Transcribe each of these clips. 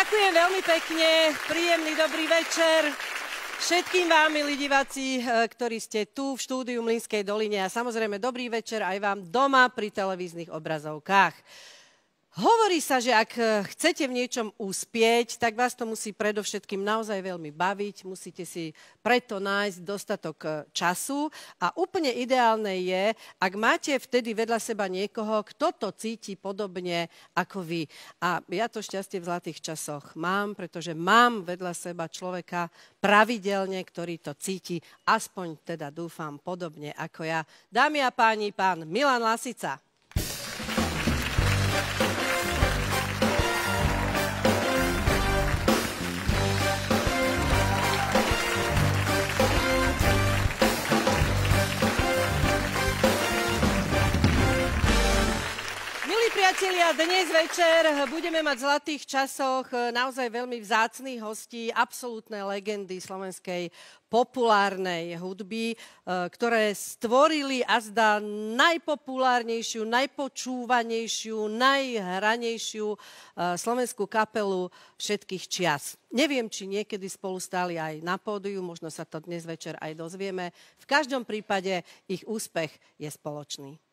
Ďakujem veľmi pekne, príjemný dobrý večer. Všetkým vám, milí diváci, eh, ktorí ste tu v štúdiu Mlinskej doline a samozrejme dobrý večer aj vám doma pri televíznych obrazovkách. Hovorí sa, že ak eh, chcete v niečom uspieť, tak vás to musí predovšetkým naozaj veľmi baviť, musíte si preto nájsť dostatok eh, času a úplne ideálne je, ak máte vtedy vedľa seba niekoho, kto to cíti podobne ako vy. A ja to šťastie v zlatých časoch mám, pretože mám vedľa seba človeka pravidelne, ktorý to cíti, aspoň teda dúfam podobne ako ja. Dámy a páni, pán Milan Lasica. Priatelia, dnes večer budeme mať v zlatých časoch e, naozaj veľmi vzácných hostí, absolútne legendy slovenskej populárnej hudby, e, ktoré stvorili azda najpopulárnejšiu, najpočúvanejšiu, najhranejšiu e, slovenskú kapelu všetkých čias. Neviem, či niekedy spolu stáli aj na pódiu, možno sa to dnes večer aj dozvieme. V každom prípade ich úspech je spoločný.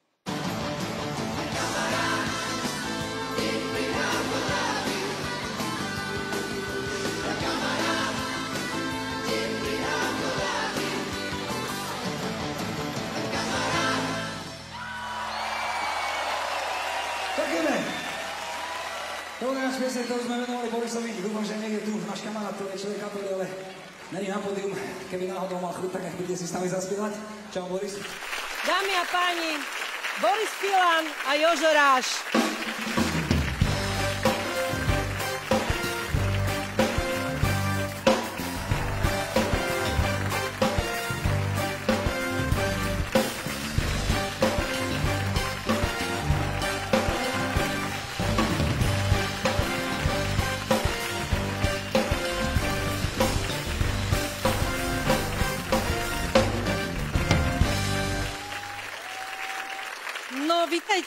To piesek, ktorú sme venovali Borisovi. Dúfam, že niekde tu náš kamarát, ktorý je človek kapely, ale není na pódium. Keby náhodou mal chuť, tak nech príde si s nami zaspievať. Čau, Boris. Dámy a páni, Boris Filan a Jožo Ráš.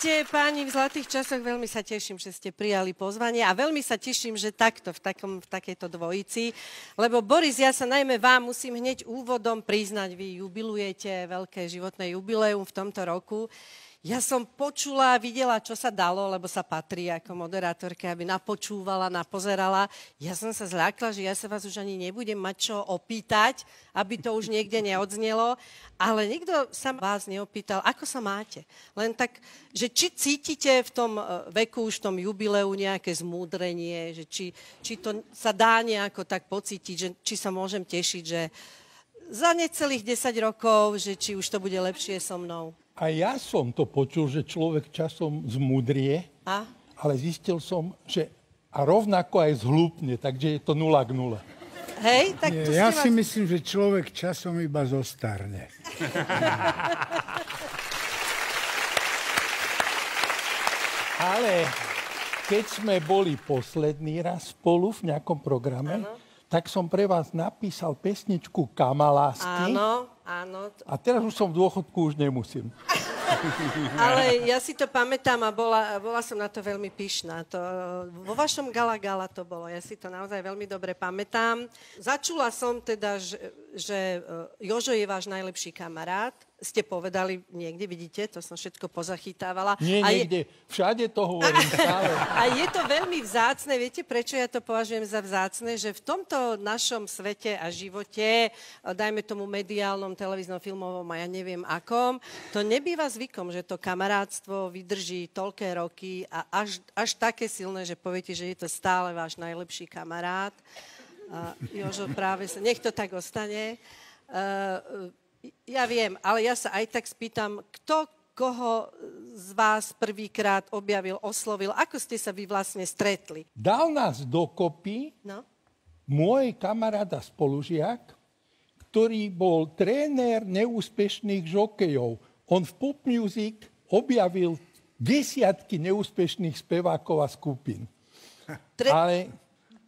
Vítajte páni v Zlatých časoch, veľmi sa teším, že ste prijali pozvanie a veľmi sa teším, že takto, v, takom, v takejto dvojici, lebo Boris, ja sa najmä vám musím hneď úvodom priznať, vy jubilujete veľké životné jubileum v tomto roku. Ja som počula, videla, čo sa dalo, lebo sa patrí ako moderátorke, aby napočúvala, napozerala. Ja som sa zľakla, že ja sa vás už ani nebudem mať čo opýtať, aby to už niekde neodznelo. Ale nikto sa vás neopýtal, ako sa máte. Len tak, že či cítite v tom e, veku, už v tom jubileu nejaké zmúdrenie, že či, či to sa dá nejako tak pocítiť, že či sa môžem tešiť, že za necelých 10 rokov, že či už to bude lepšie so mnou. A ja som to počul, že človek časom zmudrie, a? ale zistil som, že a rovnako aj zhlúpne, takže je to nula k nule. Hej, tak Nie, ja si vás... myslím, že človek časom iba zostarne. ale keď sme boli posledný raz spolu v nejakom programe, ano. tak som pre vás napísal pesničku Kamalásky. Áno Áno. A teraz už som v dôchodku, už nemusím. Ale ja si to pamätám a bola, bola som na to veľmi pyšná. To, vo vašom Gala Gala to bolo. Ja si to naozaj veľmi dobre pamätám. Začula som teda, že, že e, Jožo je váš najlepší kamarát ste povedali niekde, vidíte, to som všetko pozachytávala. Nie, a niekde, je... všade to hovorím stále. A je to veľmi vzácne, viete, prečo ja to považujem za vzácne, že v tomto našom svete a živote, dajme tomu mediálnom, televíznom, filmovom a ja neviem akom, to nebýva zvykom, že to kamarátstvo vydrží toľké roky a až, až také silné, že poviete, že je to stále váš najlepší kamarát. Uh, Jožo, práve sa, nech to tak ostane. Uh, ja viem, ale ja sa aj tak spýtam, kto koho z vás prvýkrát objavil, oslovil? Ako ste sa vy vlastne stretli? Dal nás dokopy no? môj kamarát a spolužiak, ktorý bol tréner neúspešných žokejov. On v pop music objavil desiatky neúspešných spevákov a skupín. Tre... Ale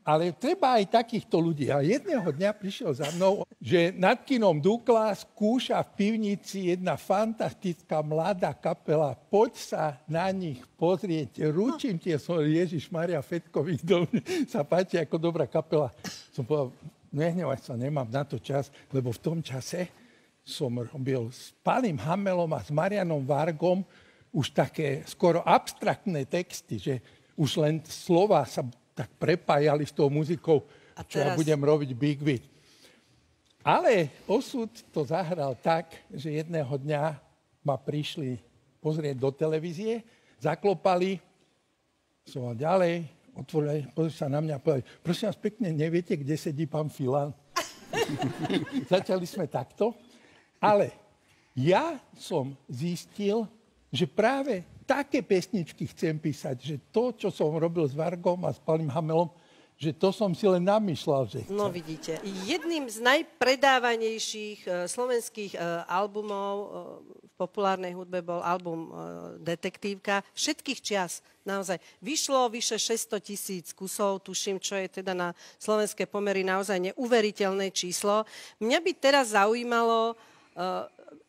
Ale treba aj takýchto ľudí. A jedného dňa prišiel za mnou, že nad kinom Dukla skúša v pivnici jedna fantastická mladá kapela. Poď sa na nich pozrieť. Ručím tie, som Ježiš Maria Fetkovi, sa páči ako dobrá kapela. Som povedal, nehnevaj sa, nemám na to čas, lebo v tom čase som robil s Palým Hamelom a s Marianom Vargom už také skoro abstraktné texty, že už len slova sa tak prepájali s tou muzikou, a teraz... čo ja budem robiť Big Beat. Ale osud to zahral tak, že jedného dňa ma prišli pozrieť do televízie, zaklopali, som ďalej, otvorili, pozrieť sa na mňa a povedali, prosím vás pekne, neviete, kde sedí pán Filan? Začali sme takto, ale ja som zistil, že práve také pesničky chcem písať, že to, čo som robil s Vargom a s Palým Hamelom, že to som si len namýšľal, že chcem. No vidíte. Jedným z najpredávanejších uh, slovenských uh, albumov uh, v populárnej hudbe bol album Detektívka. Všetkých čias naozaj. Vyšlo vyše 600 tisíc kusov, tuším, čo je teda na slovenské pomery naozaj neuveriteľné číslo. Mňa by teraz zaujímalo,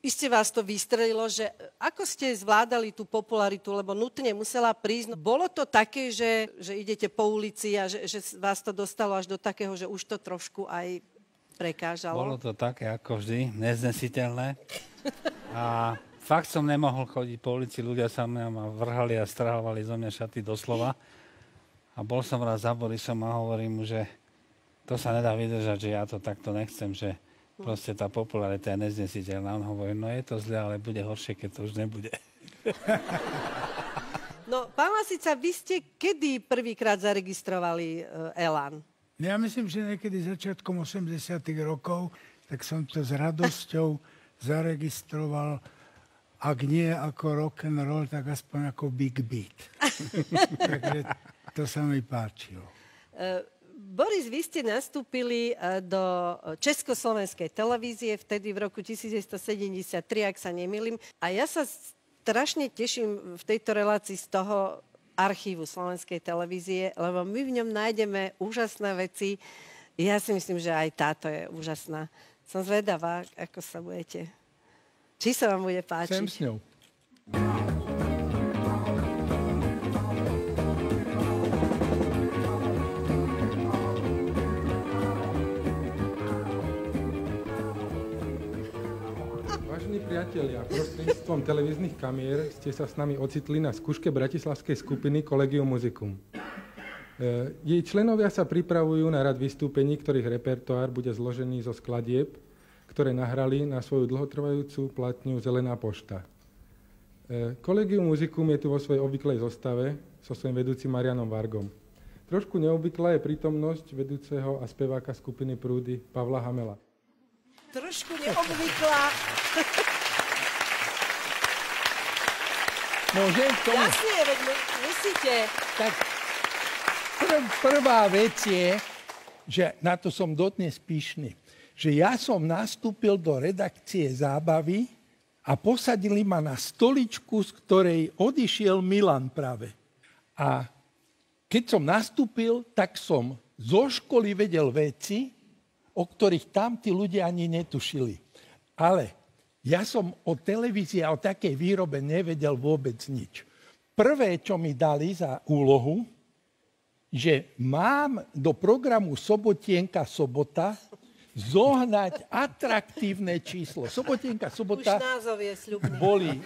iste vás to vystrelilo, že ako ste zvládali tú popularitu, lebo nutne musela prísť. No, bolo to také, že, že idete po ulici a že, že vás to dostalo až do takého, že už to trošku aj prekážalo? Bolo to také ako vždy, neznesiteľné. A fakt som nemohol chodiť po ulici, ľudia sa mňa ma vrhali a strahovali zo mňa šaty doslova. A bol som raz za Borisom a hovorím mu, že to sa nedá vydržať, že ja to takto nechcem, že Proste tá popularita je neznesiteľná. On hovorí, no je to zle, ale bude horšie, keď to už nebude. No, pán Lasica, vy ste kedy prvýkrát zaregistrovali uh, Elan? Ja myslím, že niekedy začiatkom 80 rokov, tak som to s radosťou zaregistroval, ak nie ako rock and roll, tak aspoň ako big beat. Takže to sa mi páčilo. Uh, Boris, vy ste nastúpili e, do Československej televízie vtedy v roku 1973, ak sa nemýlim. A ja sa strašne teším v tejto relácii z toho archívu Slovenskej televízie, lebo my v ňom nájdeme úžasné veci. Ja si myslím, že aj táto je úžasná. Som zvedavá, ako sa budete. Či sa vám bude páčiť. Sem s ňou. Priatelia, prostredníctvom televíznych kamier ste sa s nami ocitli na skúške bratislavskej skupiny Collegium Musicum. E, jej členovia sa pripravujú na rad vystúpení, ktorých repertoár bude zložený zo skladieb, ktoré nahrali na svoju dlhotrvajúcu platňu Zelená pošta. E, Collegium Musicum je tu vo svojej obvyklej zostave so svojím vedúcim Marianom Vargom. Trošku neobvyklá je prítomnosť vedúceho a speváka skupiny Prúdy Pavla Hamela. Trošku neobvyklá. Môžem k tomu? Jasne, veď musíte. Tak prv, prvá vec je, že na to som dodnes píšny, že ja som nastúpil do redakcie zábavy a posadili ma na stoličku, z ktorej odišiel Milan práve. A keď som nastúpil, tak som zo školy vedel veci, o ktorých tam tí ľudia ani netušili. Ale ja som o televízii a o takej výrobe nevedel vôbec nič. Prvé, čo mi dali za úlohu, že mám do programu Sobotienka sobota zohnať atraktívne číslo. Sobotienka sobota boli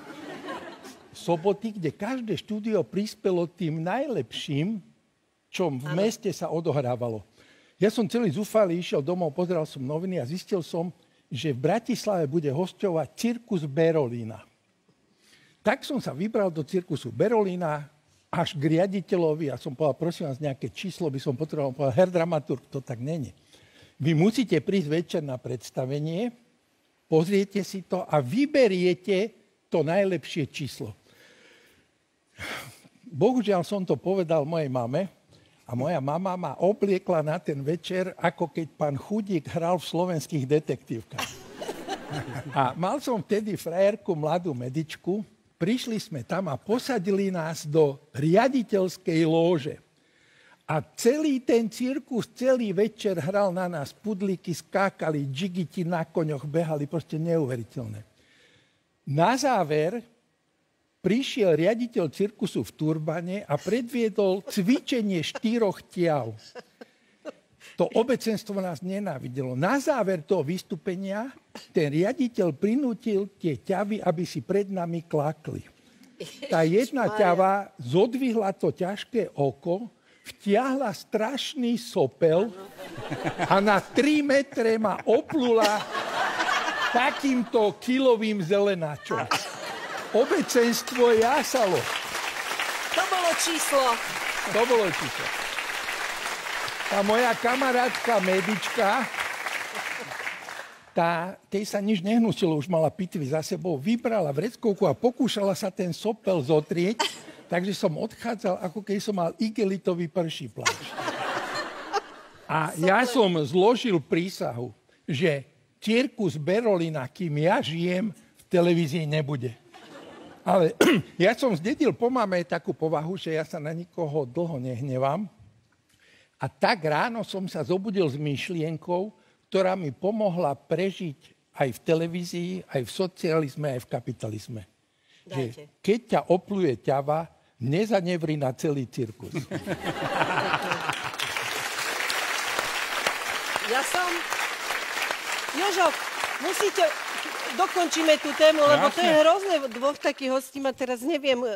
soboty, kde každé štúdio prispelo tým najlepším, čo v meste sa odohrávalo. Ja som celý zúfalý, išiel domov, pozeral som noviny a zistil som, že v Bratislave bude hostovať cirkus Berolína. Tak som sa vybral do cirkusu Berolína až k riaditeľovi a som povedal, prosím vás, nejaké číslo by som potreboval. Povedal, her dramaturg, to tak není. Vy musíte prísť večer na predstavenie, pozriete si to a vyberiete to najlepšie číslo. Bohužiaľ som to povedal mojej mame, a moja mama ma obliekla na ten večer, ako keď pán Chudík hral v slovenských detektívkach. A mal som vtedy frajerku, mladú medičku, prišli sme tam a posadili nás do riaditeľskej lóže. A celý ten cirkus, celý večer hral na nás pudlíky, skákali, džigiti na koňoch, behali, proste neuveriteľné. Na záver prišiel riaditeľ cirkusu v turbane a predviedol cvičenie štyroch tiav. To obecenstvo nás nenávidelo. Na záver toho vystúpenia ten riaditeľ prinútil tie ťavy, aby si pred nami klakli. Tá jedna ťava zodvihla to ťažké oko, vtiahla strašný sopel a na 3 metre ma oplula takýmto kilovým zelenáčom. Obecenstvo jasalo. To bolo číslo. To bolo číslo. Tá moja kamarátka medička, tá, tej sa nič nehnusilo, už mala pitvy za sebou, vybrala vreckovku a pokúšala sa ten sopel zotrieť, takže som odchádzal, ako keď som mal igelitový prší plášť. A ja som zložil prísahu, že cirkus Berolina, kým ja žijem, v televízii nebude. Ale ja som zdedil po mame takú povahu, že ja sa na nikoho dlho nehnevám. A tak ráno som sa zobudil s myšlienkou, ktorá mi pomohla prežiť aj v televízii, aj v socializme, aj v kapitalizme. Že keď ťa opluje ťava, nezanevri na celý cirkus. Ja som... Jožo, musíte dokončíme tú tému, lebo to je hrozné. Dvoch takých hostí ma teraz neviem, e,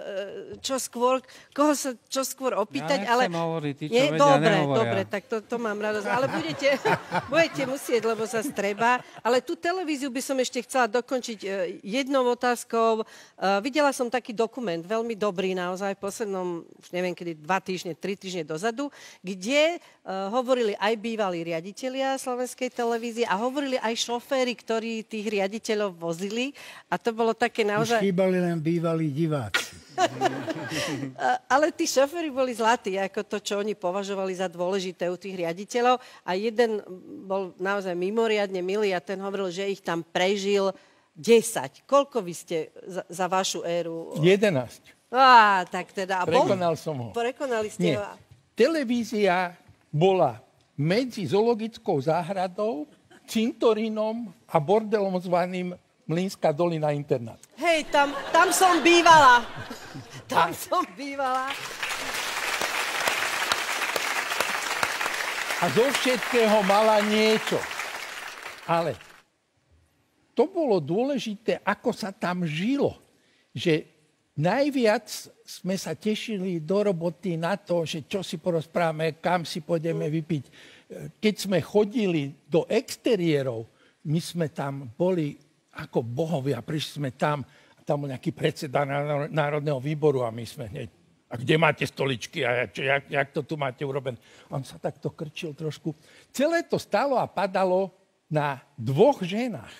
čo skôr, koho sa čo skôr opýtať, ja ale... hovoriť, tí, čo Nie, vedia, dobre, nehovoria. dobre, tak to, to mám radosť. Ale budete, budete musieť, lebo sa streba. Ale tú televíziu by som ešte chcela dokončiť e, jednou otázkou. E, Videla som taký dokument, veľmi dobrý naozaj, v poslednom, už neviem kedy, dva týždne, tri týždne dozadu, kde hovorili aj bývalí riaditeľia slovenskej televízie a hovorili aj šoféry, ktorí tých riaditeľov vozili. A to bolo také Už naozaj... chýbali len bývalí diváci. Ale tí šoféry boli zlatí, ako to, čo oni považovali za dôležité u tých riaditeľov. A jeden bol naozaj mimoriadne milý a ten hovoril, že ich tam prežil 10. Koľko vy ste za, za vašu éru? 11. Á, tak teda. A bol- Prekonal som ho. Prekonali ste Nie. ho. Televízia bola medzi zoologickou záhradou, cintorínom a bordelom zvaným Mlínska dolina internát. Hej, tam, tam som bývala. Tam som bývala. A zo všetkého mala niečo. Ale to bolo dôležité, ako sa tam žilo. Že najviac sme sa tešili do roboty na to, že čo si porozprávame, kam si pôjdeme vypiť. Keď sme chodili do exteriérov, my sme tam boli ako bohovia, prišli sme tam, tam bol nejaký predseda Náro- Národného výboru a my sme hneď, a kde máte stoličky a čo, jak, jak to tu máte urobené? On sa takto krčil trošku. Celé to stalo a padalo na dvoch ženách.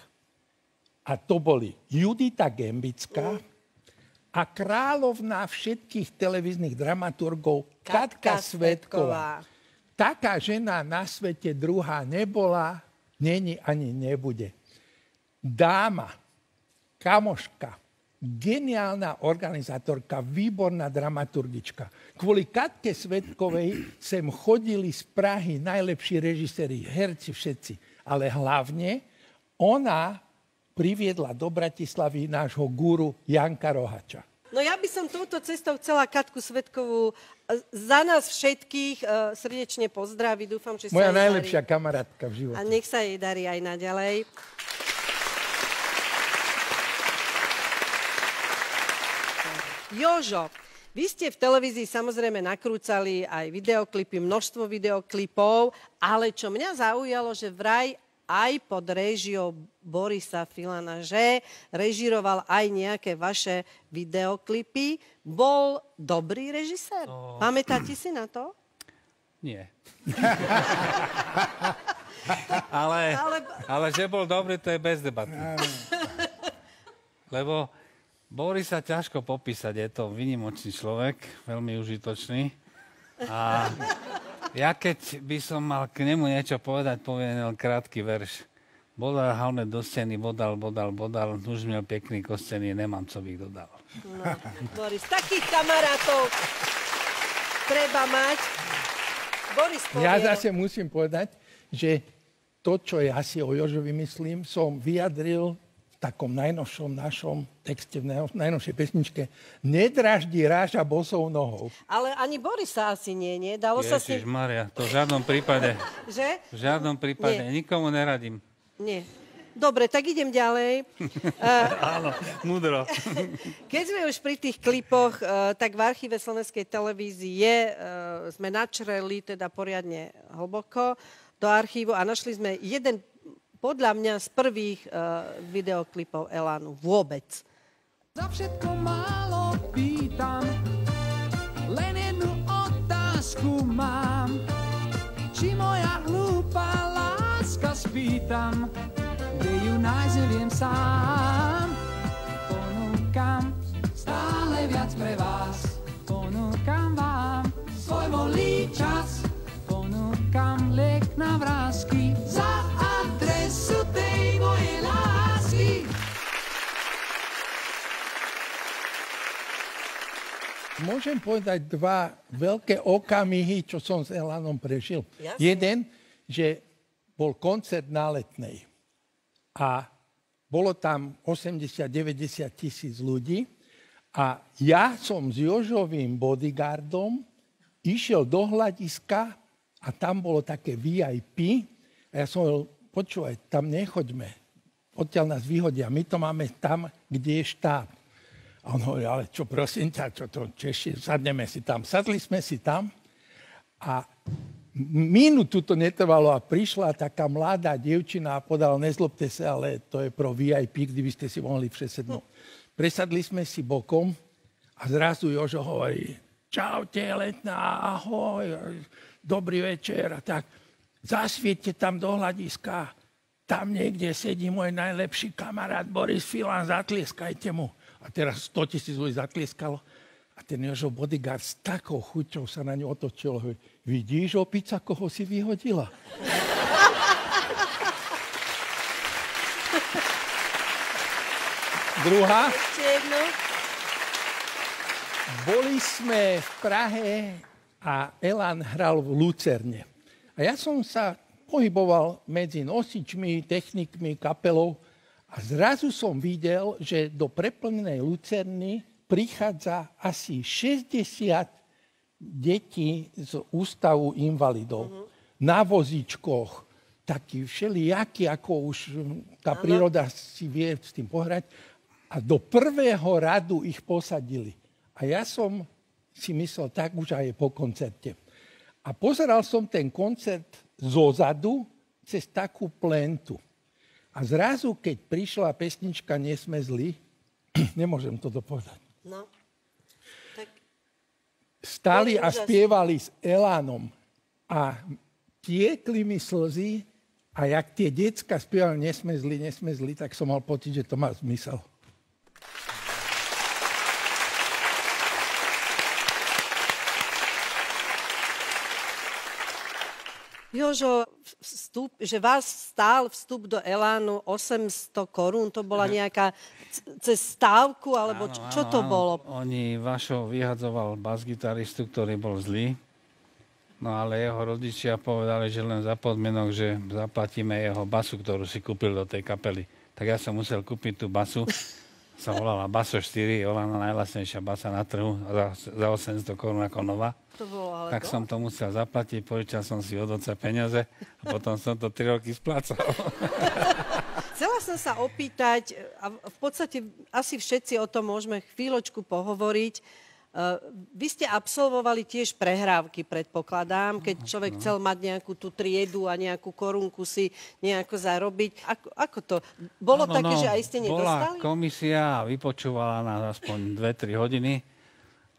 A to boli Judita Gembická a královna všetkých televíznych dramaturgov Katka, Katka Svetková. Svetková. Taká žena na svete druhá nebola, není ani nebude. Dáma, kamoška, geniálna organizátorka, výborná dramaturgička. Kvôli Katke Svetkovej sem chodili z Prahy najlepší režiséri, herci všetci. Ale hlavne ona priviedla do Bratislavy nášho guru Janka Rohača. No ja by som touto cestou chcela Katku Svetkovú za nás všetkých e, srdečne pozdraviť. Dúfam, že sa Moja jej najlepšia darí. kamarátka v A živote. nech sa jej darí aj naďalej. Jožo, vy ste v televízii samozrejme nakrúcali aj videoklipy, množstvo videoklipov, ale čo mňa zaujalo, že vraj aj pod réžiou Borisa Filana, že režiroval aj nejaké vaše videoklipy. Bol dobrý režisér? Pamätáte si na to? Nie. ale, Ale- ale že bol dobrý, to je bez debaty. Lebo Boris sa ťažko popísať, je to vynimočný človek, veľmi užitočný. A ja keď by som mal k nemu niečo povedať, poviem len krátky verš. Bodal halme do steny, bodal, bodal, bodal, už měl pekný kostený, nemám, co bych dodal. No, Boris, takých kamarátov treba mať. Boris povie. Ja zase musím povedať, že to, čo ja si o Jožovi myslím, som vyjadril v takom najnovšom našom texte, v najno- najnovšej pesničke Nedraždi ráža bosou nohou. Ale ani Boris sa asi nie, nie? Dalo sa Ježiš ním... Maria, to v žiadnom prípade, Že? v žiadnom prípade, Nie. nikomu neradím. Nie. Dobre, tak idem ďalej. Áno, múdro. Keď sme už pri tých klipoch, eh, tak v archíve Slovenskej televízie eh, sme načreli teda poriadne hlboko do archívu a našli sme jeden, podľa mňa, z prvých eh, videoklipov Elánu vôbec. Za všetko málo pýtam, len jednu otázku mám. Spýtam, kde ju nájsť neviem sám. Ponúkam stále viac pre vás, ponúkam vám svoj voľný čas. Ponúkam liek na vrázky za adresu tej mojej lásky. Môžem povedať dva veľké okamihy, čo som s Elanom prežil. Jasne. Jeden, že bol koncert na Letnej a bolo tam 80-90 tisíc ľudí a ja som s Jožovým bodyguardom išiel do hľadiska a tam bolo také VIP a ja som hovoril, počúvaj, tam nechoďme, odtiaľ nás vyhodia, my to máme tam, kde je štáb. A on hovorí, ale čo prosím ťa, čo to Češi, sadneme si tam. Sadli sme si tam a minútu to netrvalo a prišla taká mladá dievčina a podala, nezlobte sa, ale to je pro VIP, kdyby ste si mohli přesednúť. Presadli sme si bokom a zrazu Jožo hovorí, čaute, letná, ahoj, dobrý večer a tak. Zasviete tam do hľadiska, tam niekde sedí môj najlepší kamarát Boris Filan, zatlieskajte mu. A teraz 100 tisíc ľudí zatlieskalo. A ten Jožo bodyguard s takou chuťou sa na ňu otočil. Hovorí, vidíš, opica, koho si vyhodila? Druhá. Boli sme v Prahe a Elan hral v Lucerne. A ja som sa pohyboval medzi nosičmi, technikmi, kapelou a zrazu som videl, že do preplnenej Lucerny prichádza asi 60 detí z ústavu invalidov na vozíčkoch, taký všelijaký, ako už tá príroda si vie s tým pohrať. A do prvého radu ich posadili. A ja som si myslel, tak už aj je po koncerte. A pozeral som ten koncert zozadu cez takú plentu. A zrazu, keď prišla pesnička Nie sme zlí, nemôžem to dopovedať, No. Tak stali a spievali s Elánom a tiekli mi slzy a jak tie decka spievali Nesme zli, nesme zli, tak som mal pocit, že to má zmysel. Jožo, vstup, že vás stál vstup do Elánu 800 korún, to bola nejaká cez stávku, alebo čo, čo to bolo? Oni Vašo vyhadzoval bas-gitaristu, ktorý bol zlý. No ale jeho rodičia povedali, že len za podmienok, že zaplatíme jeho basu, ktorú si kúpil do tej kapely. Tak ja som musel kúpiť tú basu. Sa volala Baso 4, Olana najlasnejšia basa na trhu za, za 800 korún ako nová. To bolo ale Tak som to musel zaplatiť, požičal som si od oca peniaze a potom som to 3 roky splácal. Chcela som sa opýtať, a v podstate asi všetci o tom môžeme chvíľočku pohovoriť. Uh, Vy ste absolvovali tiež prehrávky, predpokladám, keď človek chcel mať nejakú tú triedu a nejakú korunku si nejako zarobiť. Ako, ako to? Bolo Áno, také, no, že aj ste nedostali? Bola komisia vypočúvala nás aspoň 2-3 hodiny.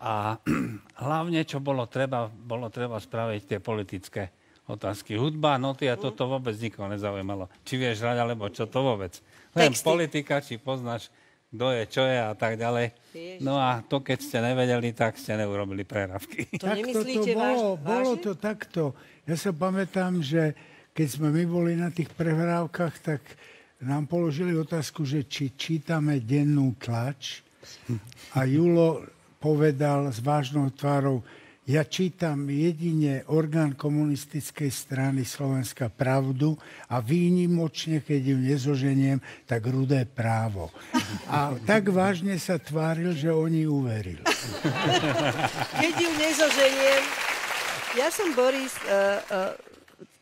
A hlavne, čo bolo treba, bolo treba spraviť tie politické otázky. Hudba, noty a toto vôbec nikoho nezaujímalo. Či vieš hrať, alebo čo to vôbec. Len Texty. politika, či poznáš, kto je, čo je a tak ďalej. Ježiš. No a to, keď ste nevedeli, tak ste neurobili prehrávky. To Takto nemyslíte to bolo, váž- bolo vážne? to takto. Ja sa pamätám, že keď sme my boli na tých prehrávkach, tak nám položili otázku, že či čítame dennú tlač. A Julo povedal s vážnou tvárou, Ja čítam jedine orgán komunistickej strany Slovenska pravdu a výnimočne, keď ju nezoženiem, tak rudé právo. A tak vážne sa tváril, že oni uverili. Keď ju nezoženiem. Ja som Boris, uh, uh,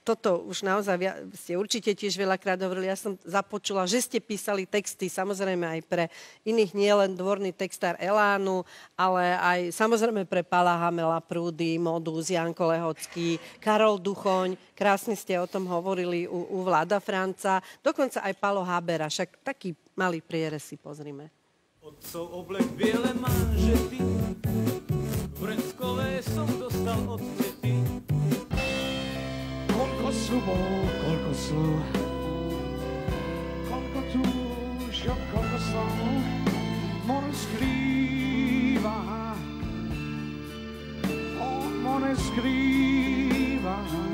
toto už naozaj ste určite tiež veľakrát hovorili. Ja som započula, že ste písali texty, samozrejme aj pre iných, nielen dvorný textár Elánu, ale aj samozrejme pre Pala Hamela, Prúdy, Modus, Janko Lehocký, Karol Duchoň. Krásne ste o tom hovorili u, u Vlada Franca, dokonca aj Palo Habera. Však taký malý prierez si pozrime. Otcov oblek biele manžety, vreckové som dostal od tety. Koľko slubov, koľko slov, koľko túžob, koľko slov, more skrýva. O, more skrýva. Budem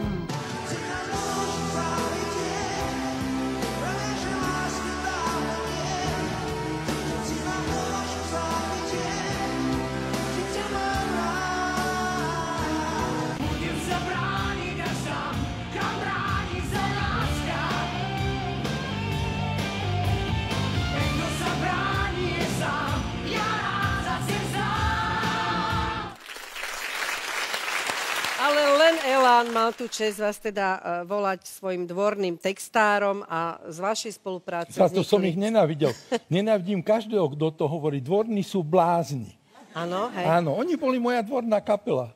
Elán mal tu čest vás teda uh, volať svojim dvorným textárom a z vašej spolupráce Za to som ich nenávidel. Nenávidím každého, kto to hovorí. Dvorní sú blázni. Áno, hej. Áno, oni boli moja dvorná kapela.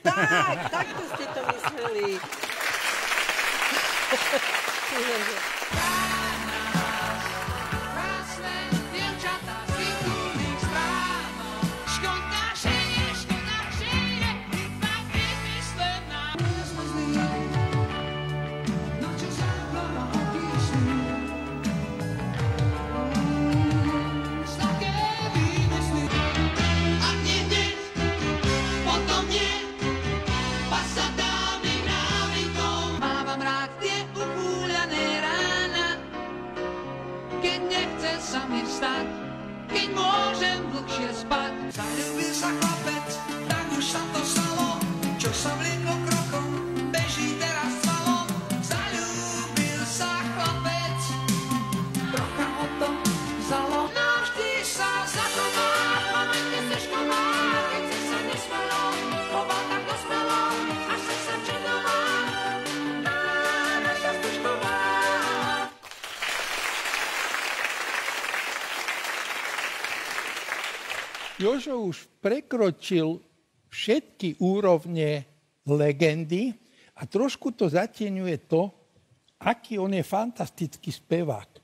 Tak, takto ste to mysleli. Jožo už prekročil všetky úrovne legendy a trošku to zatieňuje to, aký on je fantastický spevák.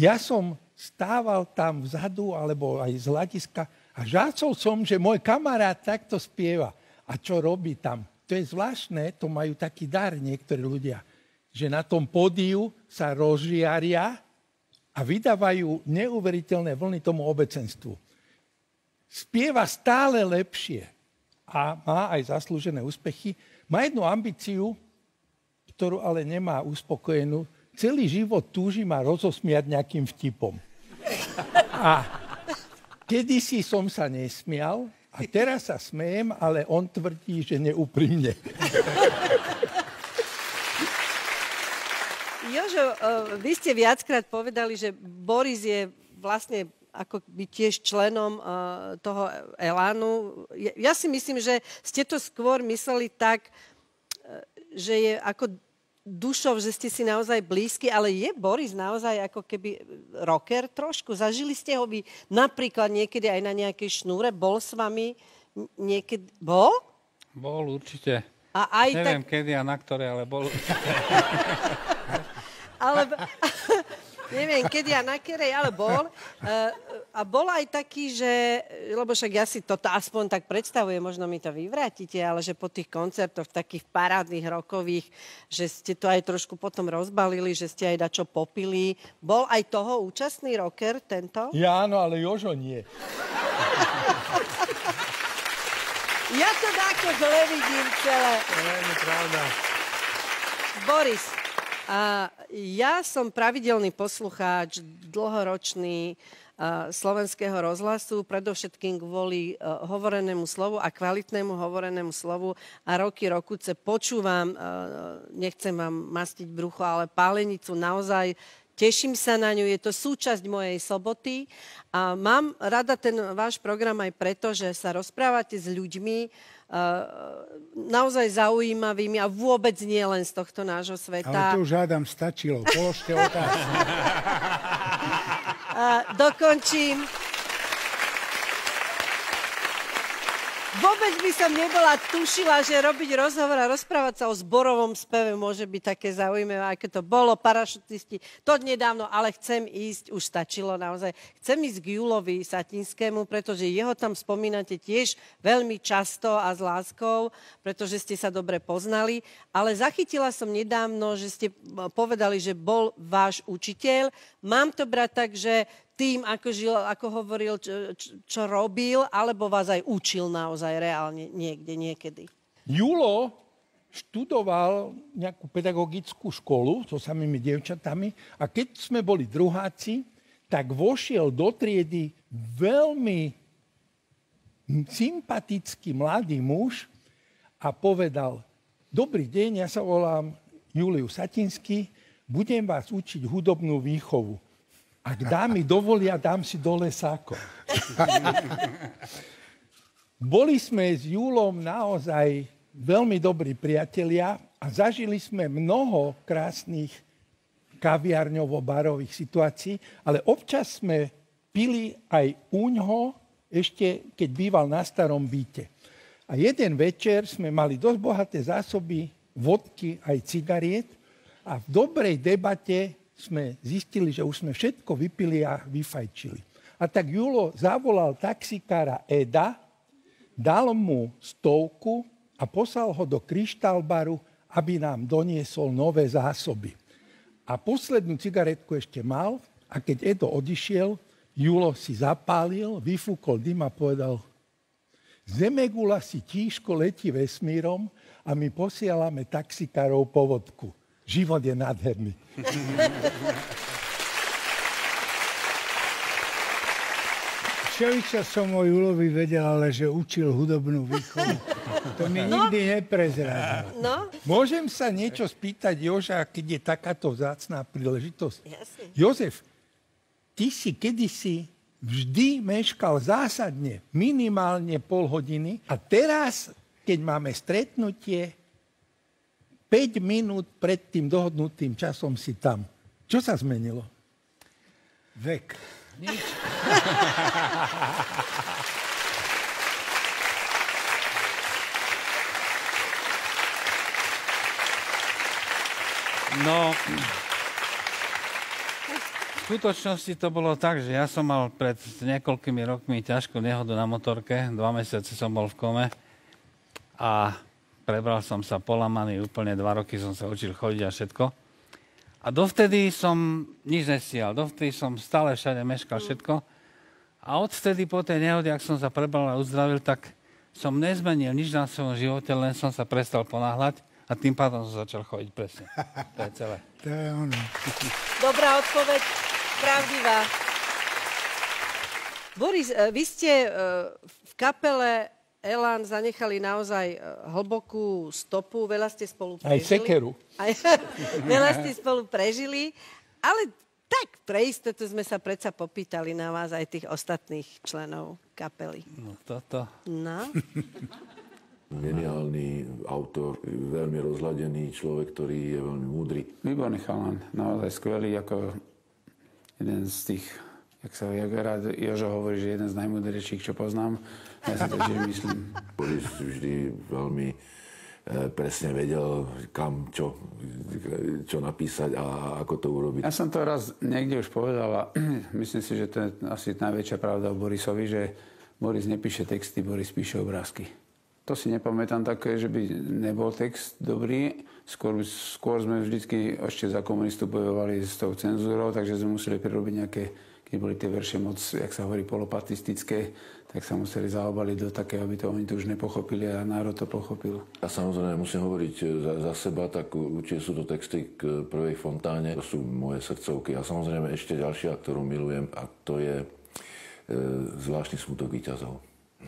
Ja som stával tam vzadu, alebo aj z hľadiska a žácol som, že môj kamarát takto spieva. A čo robí tam? To je zvláštne, to majú taký dar niektorí ľudia, že na tom pódiu sa rozžiaria a vydávajú neuveriteľné vlny tomu obecenstvu spieva stále lepšie a má aj zaslúžené úspechy. Má jednu ambíciu, ktorú ale nemá uspokojenú. Celý život túži ma rozosmiať nejakým vtipom. A kedysi som sa nesmial a teraz sa smejem, ale on tvrdí, že neúprimne. Jožo, eh, vy ste viackrát povedali, že Boris je vlastne ako by tiež členom eh, toho Elánu. Ja, si myslím, že ste to skôr mysleli tak, eh, že je ako dušov, že ste si naozaj blízky, ale je Boris naozaj ako keby rocker trošku? Zažili ste ho vy napríklad niekedy aj na nejakej šnúre? Bol s vami niekedy? Bol? Bol určite. A aj Neviem tak, kedy a na ktoré, ale bol... ale, neviem, kedy a na kerej, ale bol. Eh, A bol aj taký, že, lebo však ja si toto aspoň tak predstavujem, možno mi to vyvrátite, ale že po tých koncertoch takých parádnych rokových, že ste to aj trošku potom rozbalili, že ste aj dačo popili. Bol aj toho účastný rocker tento? Ja áno, ale Jožo nie. Ja to dáko zle vidím celé. Boris, a ja som pravidelný poslucháč, dlhoročný slovenského rozhlasu, predovšetkým kvôli uh, hovorenému slovu a kvalitnému hovorenému slovu a roky, rokuce počúvam, uh, nechcem vám mastiť brucho, ale pálenicu naozaj Teším sa na ňu, je to súčasť mojej soboty a mám rada ten váš program aj preto, že sa rozprávate s ľuďmi naozaj zaujímavými a vôbec nie len z tohto nášho sveta. Ale to už hádam stačilo. Položte otázku. A dokončím. Vôbec by som nebola tušila, že robiť rozhovor a rozprávať sa o zborovom speve môže byť také zaujímavé, aké to bolo, parašutisti. To nedávno, ale chcem ísť, už stačilo naozaj. Chcem ísť k Julovi Satinskému, pretože jeho tam spomínate tiež veľmi často a s láskou, pretože ste sa dobre poznali. Ale zachytila som nedávno, že ste povedali, že bol váš učiteľ. Mám to brať tak, že tým, ako, žil, ako hovoril, čo, čo, robil, alebo vás aj učil naozaj reálne niekde, niekedy? Julo študoval nejakú pedagogickú školu so samými dievčatami a keď sme boli druháci, tak vošiel do triedy veľmi sympatický mladý muž a povedal, dobrý deň, ja sa volám Julius Satinsky, budem vás učiť hudobnú výchovu. Ak dámy dovolia, dám si do lesáko. Boli sme s Júlom naozaj veľmi dobrí priatelia a zažili sme mnoho krásnych kaviarňovo-barových situácií, ale občas sme pili aj úňho, ešte keď býval na starom byte. A jeden večer sme mali dosť bohaté zásoby vodky aj cigariet a v dobrej debate sme zistili, že už sme všetko vypili a vyfajčili. A tak Julo zavolal taxikára Eda, dal mu stovku a poslal ho do kryštálbaru, aby nám doniesol nové zásoby. A poslednú cigaretku ešte mal a keď Edo odišiel, Julo si zapálil, vyfúkol dym a povedal, Zemegula si tížko letí vesmírom a my posielame taxikárov po vodku. Život je nádherný. Všeličo som o Julovi vedel, ale že učil hudobnú výchovu, to mi nikdy neprezradil. No, Môžem sa niečo spýtať Joža, keď je takáto vzácná príležitosť? jasne. Jozef, ty si kedysi vždy meškal zásadne, minimálne pol hodiny a teraz, keď máme stretnutie, 5 minút pred tým dohodnutým časom si tam. Čo sa zmenilo? Vek. No, v skutočnosti to bolo tak, že ja som mal pred niekoľkými rokmi ťažkú nehodu na motorke. Dva mesiace som bol v kome a prebral som sa polamaný úplne. Dva roky som sa učil chodiť a všetko. A dovtedy som nič nestial. Dovtedy som stále všade meškal všetko. A odvtedy po tej nehode, ak som sa prebral a uzdravil, tak som nezmenil nič na svojom živote, len som sa prestal ponáhľať a tým pádom som začal chodiť presne. To je celé. To je ono. Dobrá odpoveď, pravdivá. Boris, e, vy ste e, v kapele Elan zanechali naozaj e, hlbokú stopu, veľa ste spolu Aj prežili. sekeru. Aj, veľa ste spolu prežili, ale tak pre istotu sme sa predsa popýtali na vás aj tých ostatných členov kapely. No toto. No, Geniálny autor, veľmi rozladený človek, ktorý je veľmi múdry. Výborný chalan, naozaj skvelý, ako jeden z tých, jak sa jak rád Jožo hovorí, že jeden z najmudrejších, čo poznám. Ja si to tiež myslím. Boris vždy veľmi e, presne vedel, kam čo, čo napísať a ako to urobiť. Ja som to raz niekde už povedal a myslím si, že to je asi najväčšia pravda o Borisovi, že Boris nepíše texty, Boris píše obrázky. To si nepamätám také, že by nebol text dobrý. Skôr, skôr sme vždycky ešte za komunistu bojovali s tou cenzúrou, takže sme museli prirobiť nejaké, keď boli tie verše moc, jak sa hovorí, polopatistické, tak sa museli zaobaliť do také, aby to oni to už nepochopili a národ to pochopil. A samozrejme musím hovoriť e, za, za seba, tak určite sú to texty k prvej fontáne. To sú moje srdcovky. A samozrejme ešte ďalšia, ktorú milujem, a to je zvláštny smutok výťazov.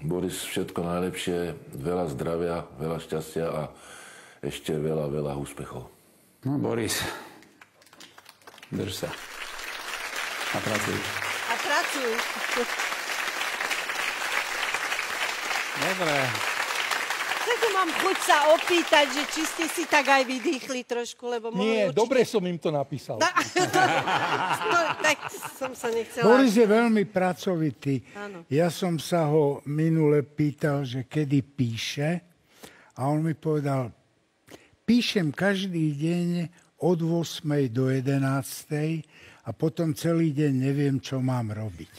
Boris, všetko najlepšie, veľa zdravia, veľa šťastia a ešte veľa, veľa úspechov. No, Boris, drž sa. A pracuj. A pracuj. Dobre. Tak mám chuť sa opýtať, že či ste si tak aj vydýchli trošku, lebo Nie, určite... dobre som im to napísal. No, tak som sa nechcela... Boris je veľmi pracovitý. Áno. Ja som sa ho minule pýtal, že kedy píše a on mi povedal, píšem každý deň od 8. do 11. a potom celý deň neviem, čo mám robiť.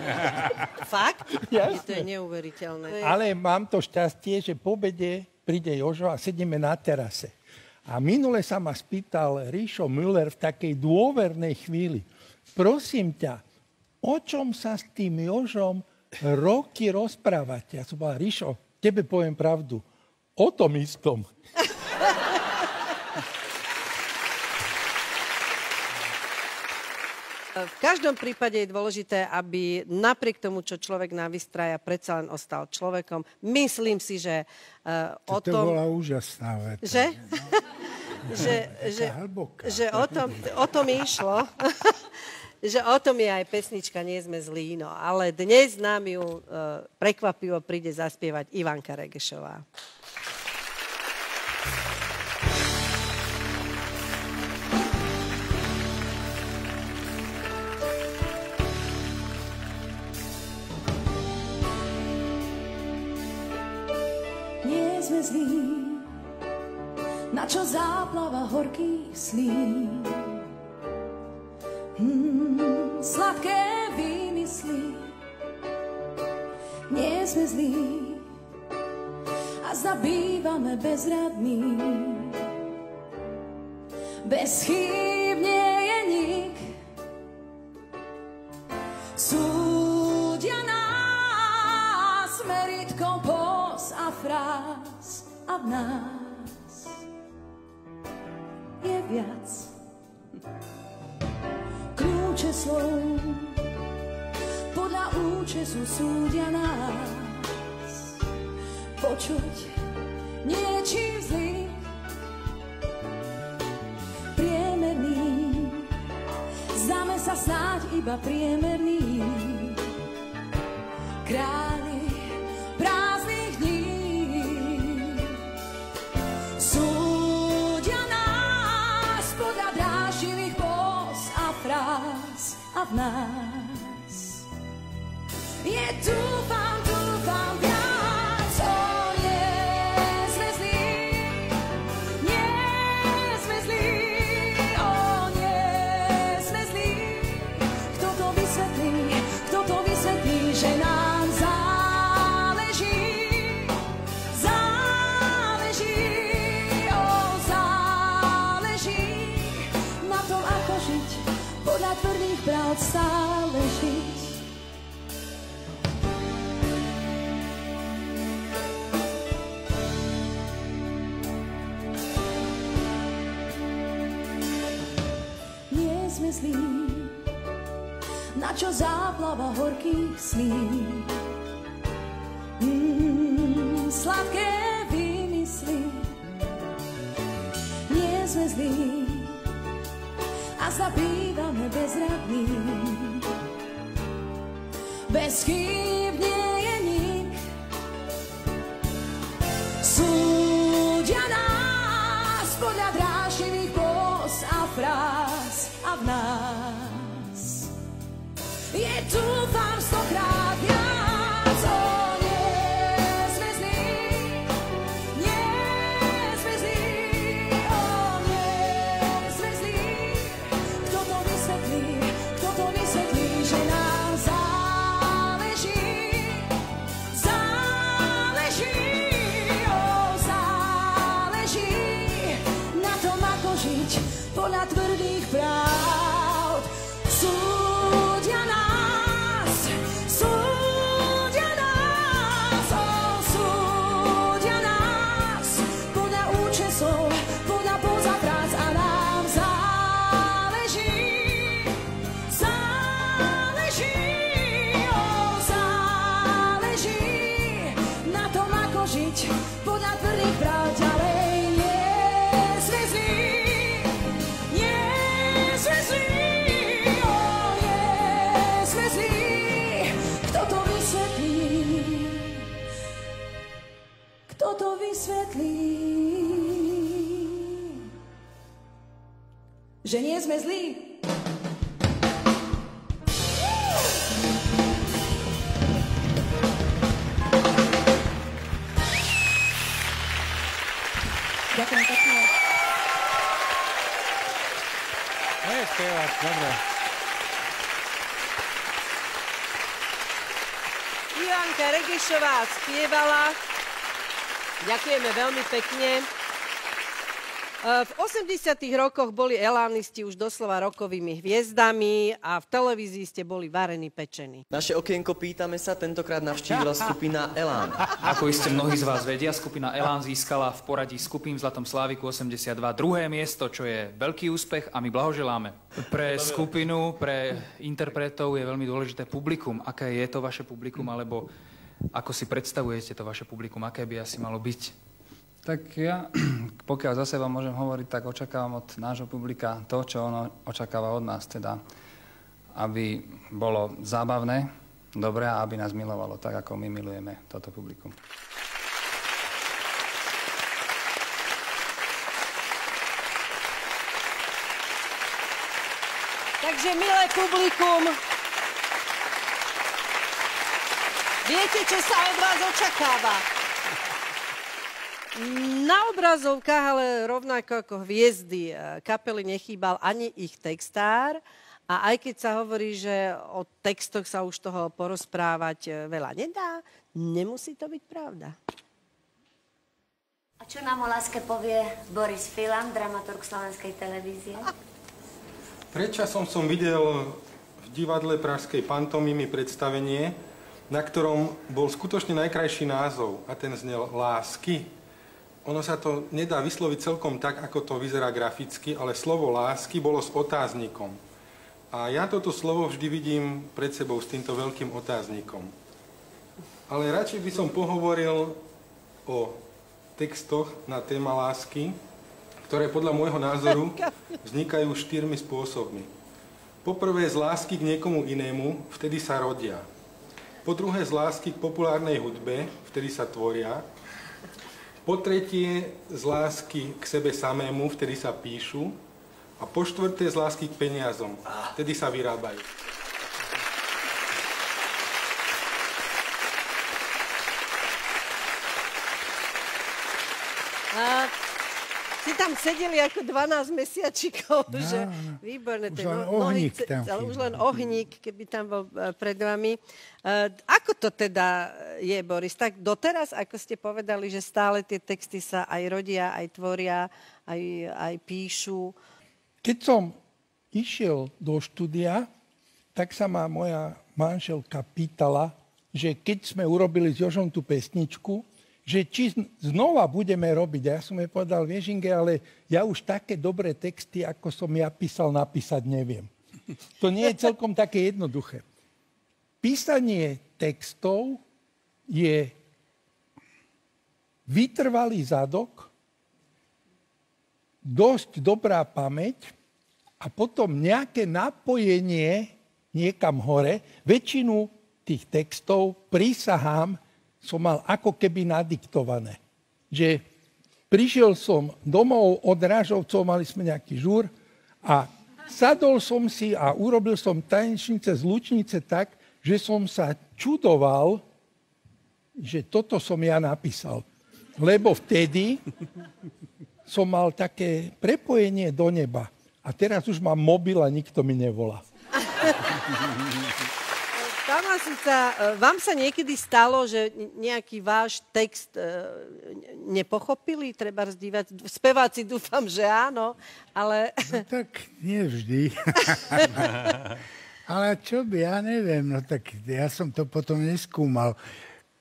Fakt? Jasné. To je neuveriteľné. Ale mám to šťastie, že po obede príde Jožo a sedíme na terase. A minule sa ma spýtal Ríšo Müller v takej dôvernej chvíli. Prosím ťa, o čom sa s tým Jožom roky rozprávate? Ja som povedal, Ríšo, tebe poviem pravdu. O tom istom. V každom prípade je dôležité, aby napriek tomu, čo človek navystraja, predsa len ostal človekom. Myslím si, že uh, o To tom... bola úžasná veta. Že? že, že, hlboká. že o, tom, o tom išlo. že o tom je aj pesnička Nie sme zlí, no. Ale dnes nám ju uh, prekvapivo príde zaspievať Ivanka Regešová. Záplava horkých slí. Hmm, sladké výmysly, nie sme zlí, a zda bývame bezradní. Bez je nik, súdia nás meritkom pos a fráz a v nás viac. Kľúče slov podľa účesu súdia nás. Počuť niečím zlý priemerný. Zdáme sa snáď iba priemerný. Králi nás. Je dúfam, a zabývame bezradní. Bez chýb žiť podľa tvrdých práv ďalej. Nie sme zlí, nie sme zlí, oh, nie sme zlí, kto to vysvetlí? Kto to vysvetlí? Že nie sme zlí, dobre. Ivanka Regešová spievala. Ďakujeme veľmi pekne. V 80 rokoch boli elánisti už doslova rokovými hviezdami a v televízii ste boli varení pečení. Naše okienko Pýtame sa tentokrát navštívila skupina Elán. Ako iste mnohí z vás vedia, skupina Elán získala v poradí skupín v Zlatom Sláviku 82 druhé miesto, čo je veľký úspech a my blahoželáme. Pre skupinu, pre interpretov je veľmi dôležité publikum. Aké je to vaše publikum, alebo ako si predstavujete to vaše publikum, aké by asi malo byť? Tak ja, pokiaľ za seba môžem hovoriť, tak očakávam od nášho publika to, čo ono očakáva od nás, teda aby bolo zábavné, dobré a aby nás milovalo tak, ako my milujeme toto publikum. Takže, milé publikum, viete, čo sa od vás očakáva? Na obrazovkách, ale rovnako ako hviezdy eh, kapely nechýbal ani ich textár. A aj keď sa hovorí, že o textoch sa už toho porozprávať eh, veľa nedá, nemusí to byť pravda. A čo nám o láske povie Boris Filan, dramaturg slovenskej televízie? Predčasom som videl v divadle Pražskej pantomimy predstavenie, na ktorom bol skutočne najkrajší názov a ten znel Lásky. Ono sa to nedá vysloviť celkom tak, ako to vyzerá graficky, ale slovo lásky bolo s otáznikom. A ja toto slovo vždy vidím pred sebou s týmto veľkým otáznikom. Ale radšej by som pohovoril o textoch na téma lásky, ktoré podľa môjho názoru vznikajú štyrmi spôsobmi. Poprvé z lásky k niekomu inému, vtedy sa rodia. Po druhé z lásky k populárnej hudbe, vtedy sa tvoria. Po tretie z lásky k sebe samému, vtedy sa píšu. A po štvrté z lásky k peniazom, vtedy sa vyrábajú. A si tam sedeli ako 12 mesiačikov, No, že no. výborné. Už len no- nohy ohník ce- tam ale už len ohník, keby tam bol e, pred vami. E, Ako to teda je, Boris? Tak doteraz, ako ste povedali, že stále tie texty sa aj rodia, aj tvoria, aj, aj píšu. Keď som išiel do štúdia, tak sa ma moja manželka pýtala, že keď sme urobili s Jožom tú pesničku, že či zn- znova budeme robiť. Ja som jej povedal, vieš Inge, ale ja už také dobré texty, ako som ja písal, napísať neviem. To nie je celkom také jednoduché. Písanie textov je vytrvalý zadok, dosť dobrá pamäť a potom nejaké napojenie niekam hore. Väčšinu tých textov, prísahám, som mal ako keby nadiktované. Že prišiel som domov od Rážovcov, mali sme nejaký žúr a sadol som si a urobil som tanečnice z Lučnice tak, že som sa čudoval, že toto som ja napísal. Lebo vtedy som mal také prepojenie do neba. A teraz už mám mobil a nikto mi nevolá. Pán Lasica, e, vám sa niekedy stalo, že nejaký váš text e, nepochopili? Treba zdívať. Speváci dúfam, že áno, ale... No tak nie vždy. Ale čo by, ja neviem, no tak ja som to potom neskúmal.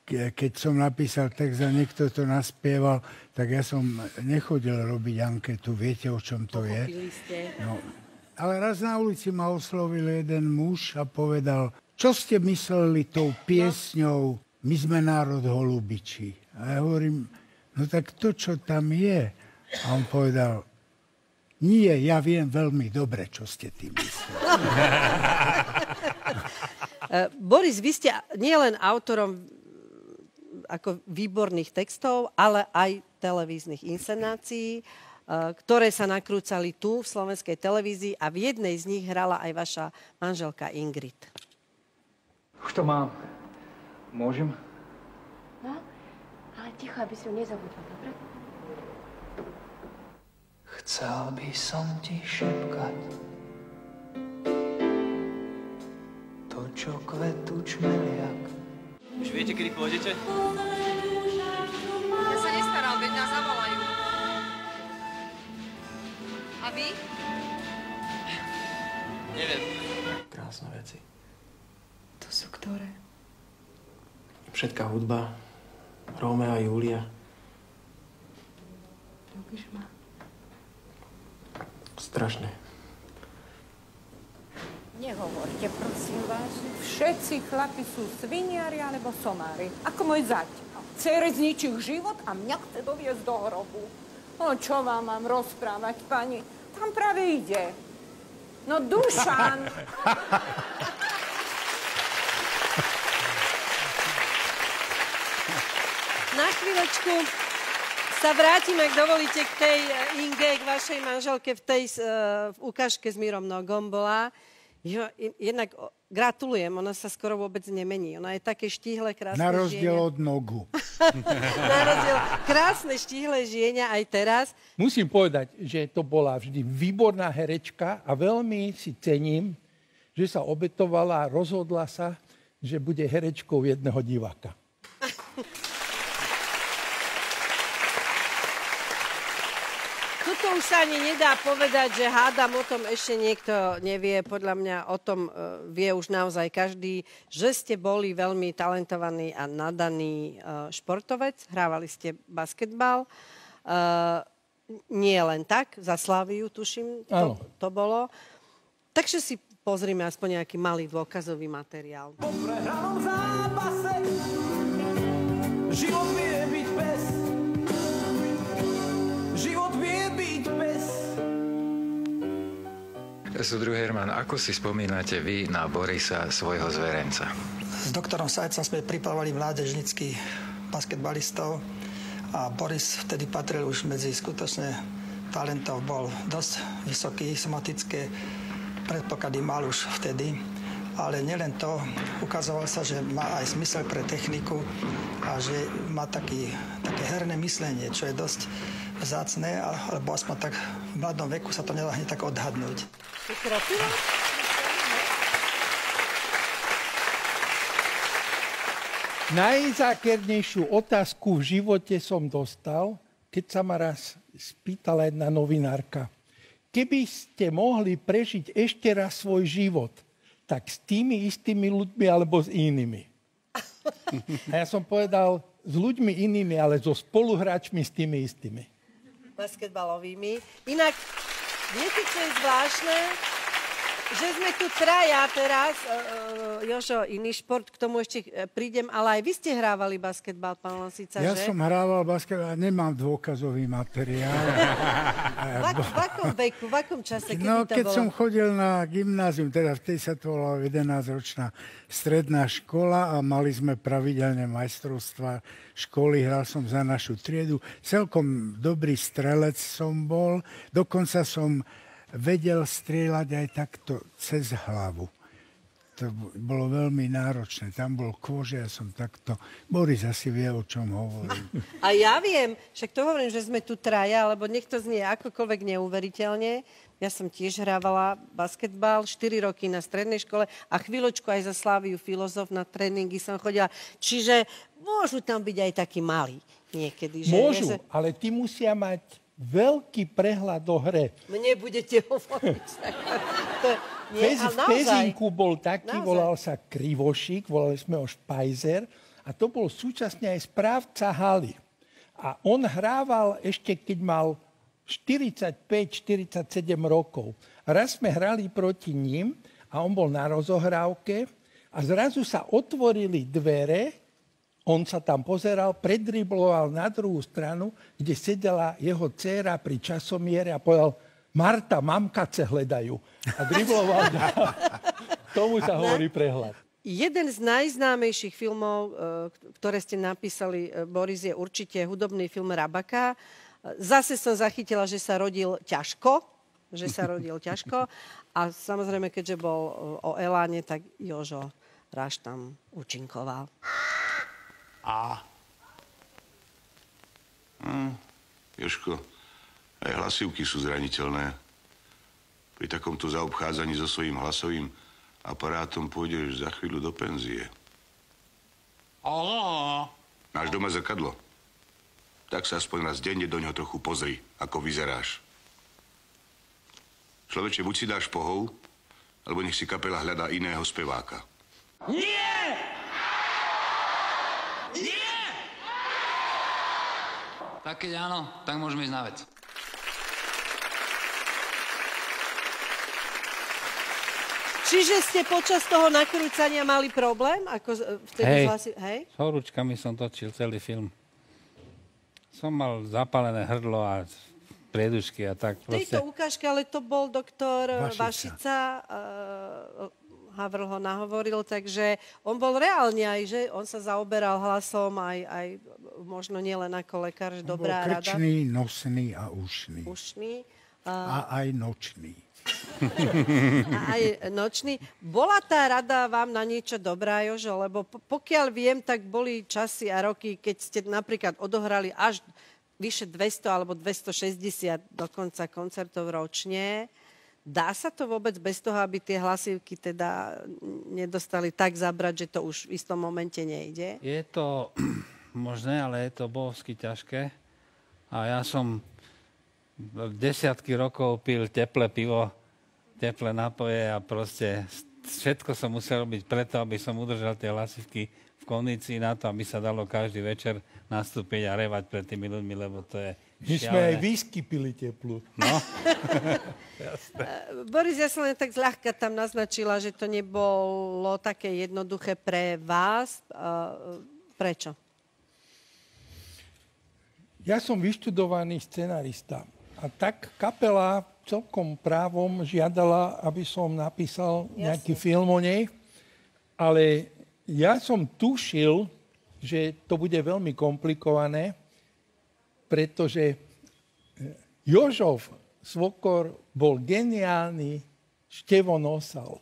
Ke- Keď som napísal text a niekto to naspieval, tak ja som nechodil robiť anketu, viete, o čom to je. Pochopili ste. No, ale raz na ulici ma oslovil jeden muž a povedal, čo ste mysleli tou piesňou My sme národ holubičí. A ja hovorím, no tak to, čo tam je. A on povedal, nie, ja viem veľmi dobre, čo ste tým mysleli. E, Boris, vy ste nielen autorom ako výborných textov, ale aj televíznych inscenácií. E, ktoré sa nakrúcali tu v slovenskej televízii a v jednej z nich hrala aj vaša manželka Ingrid. Už to mám. Môžem? No, ale ticho, aby si ju nezabudla, dobre? Chcel by som ti šepkať to, čo kvetu čmeliak. Už viete, kedy pôjdete? Ja sa nestaral, veď nás zavolajú. A vy? Neviem. Krásne veci. Ktoré? Všetká hudba, Rómea a Julia. Ľubíš ma? Strašné. Nehovorte, prosím vás. Všetci chlapi sú sviniari alebo somári. Ako môj zať. Cere zničí život a mňa chce doviesť do hrobu. No čo vám mám rozprávať, pani? Tam práve ide. No Dušan. Na chvíľočku sa vrátime, ak dovolíte, k tej eh, Inge, k vašej manželke v tej uh, v ukážke s Mírom Nogom bola. Jo, jednak gratulujem, ona sa skoro vôbec nemení. Ona je také štíhle, krásne Na rozdiel žienia. od nogu. Na rozdiel, krásne štíhle žienia aj teraz. Musím povedať, že to bola vždy výborná herečka a veľmi si cením, že sa obetovala a rozhodla sa, že bude herečkou jedného diváka. Tuto už sa ani nedá povedať, že hádam o tom ešte niekto nevie. Podľa mňa o tom e, vie už naozaj každý, že ste boli veľmi talentovaný a nadaný e, športovec. Hrávali ste basketbal. E, nie len tak, za Slaviu, tuším, to, to bolo. Takže si pozrime aspoň nejaký malý dôkazový materiál. prehranom zápase Život vie Súdruh Herman, ako si spomínate vy na Borisa, svojho zverenca? S doktorom Sajcom sme pripravovali mládežnických basketbalistov a Boris vtedy patril už medzi skutočné talentov. Bol dosť vysoký, somatické predpoklady mal už vtedy. Ale nielen to, ukazoval sa, že má aj smysel pre techniku a že má taký, také herné myslenie, čo je dosť vzácne, alebo aspoň tak v mladom veku sa to nedá hneď tak odhadnúť. Najzákernejšiu otázku v živote som dostal, keď sa ma raz spýtala jedna novinárka. Keby ste mohli prežiť ešte raz svoj život, tak s tými istými ľuďmi alebo s inými. A ja som povedal, s ľuďmi inými, ale so spoluhráčmi s tými istými. Basketbalovými. Inak, viete, čo je zvláštne? Že sme tu traja teraz, uh, Jožo, iný šport, k tomu ešte e, prídem, ale aj vy ste hrávali basketbal, pán Lasica, Ja že? som hrával basketbal nemám dôkazový materiál. V, ak, v akom veku, v akom čase, kedy No, to keď bolo? som chodil na gymnázium, teda vtedy sa to volala 11-ročná stredná škola a mali sme pravidelne majstrovstva školy, hral som za našu triedu. Celkom dobrý strelec som bol, dokonca som vedel strieľať aj takto cez hlavu. To bolo veľmi náročné. Tam bol kôže, ja som takto... Boris asi vie, o čom hovorím. A ja viem, však to hovorím, že sme tu traja, lebo nech to znie akokoľvek neuveriteľne. Ja som tiež hrávala basketbal 4 roky na strednej škole a chvíľočku aj za Sláviu filozof na tréningy som chodila. Čiže môžu tam byť aj takí malí niekedy. Že Môžu, Nie, že ale ty musia mať veľký prehľad o hre. mne budete hovoriť. to, nie, ale v. Pezinku bol taký, Naozaj. volal sa Krivošik, volali sme ho Špajzer a to bol súčasne aj správca haly. A on hrával ešte, keď mal 45-47 rokov. A raz sme hrali proti ním a on bol na rozohrávke a zrazu sa otvorili dvere, on sa tam pozeral, predribloval na druhú stranu, kde sedela jeho dcéra pri časomiere a povedal, Marta, mamkace hľadajú. A dribloval. Tomu sa hovorí prehľad. Jeden z najznámejších filmov, e, ktoré ste napísali, e, Boris, je určite hudobný film Rabaka. Zase som zachytila, že sa rodil ťažko, že sa rodil ťažko. A samozrejme, keďže bol e, o Eláne, tak Jožo Ráš tam účinkoval. A? Hm, Joško, aj hlasivky sú zraniteľné. Pri takomto zaobchádzaní so svojím hlasovým aparátom pôjdeš za chvíľu do penzie. Á, Máš doma zrkadlo? Tak sa aspoň raz denne do ňoho trochu pozri, ako vyzeráš. Človeče, buď si dáš pohov, alebo nech si kapela hľadá iného speváka. Nie! Tak keď áno, tak môžeme ísť na vec. Čiže ste počas toho nakrúcania mali problém? Ako vtedy Hej. zhlasi... Hej? S horúčkami som točil celý film. Som mal zapálené hrdlo a priedušky a tak V tejto proste. ukážke, ale to bol doktor Vašica. Vašica. Uh, Havrl ho nahovoril, takže on bol reálne aj, že on sa zaoberal hlasom aj, aj možno nielen ako lekár, že dobrá rada. krčný, nosný a ušný. Ušný. A A, aj nočný. a aj nočný. Bola tá rada vám na niečo dobrá, Jožo? Lebo po- pokiaľ viem, tak boli časy a roky, keď ste napríklad odohrali až vyše 200 alebo 260 dokonca koncertov ročne. Dá sa to vôbec bez toho, aby tie hlasivky teda nedostali tak zabrať, že to už v istom momente nejde? Je to možné, ale je to bohovsky ťažké. A ja som desiatky rokov pil teplé pivo, teplé nápoje a proste všetko som musel robiť preto, aby som udržal tie hlasivky v kondícii na to, aby sa dalo každý večer nastúpiť a revať pred tými ľuďmi, lebo to je My sme aj šialené. whisky pili teplú. No. Boris, ja som len tak zľahka tam naznačila, že to nebolo také jednoduché pre vás. Prečo? Ja som vyštudovaný scenarista. A tak kapela celkom právom žiadala, aby som napísal nejaký film o nej. Ale ja som tušil, že to bude veľmi komplikované, pretože eh, Jožov Svokor bol geniálny števonosal.